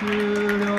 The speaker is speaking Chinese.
十六。